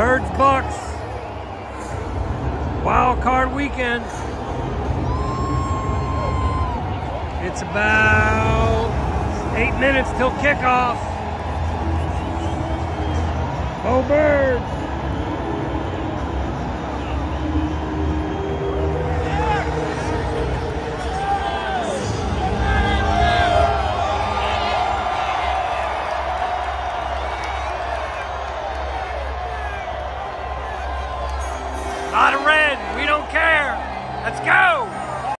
Birds Bucks. Wild card weekend. It's about eight minutes till kickoff. Go Birds! Not a red. We don't care.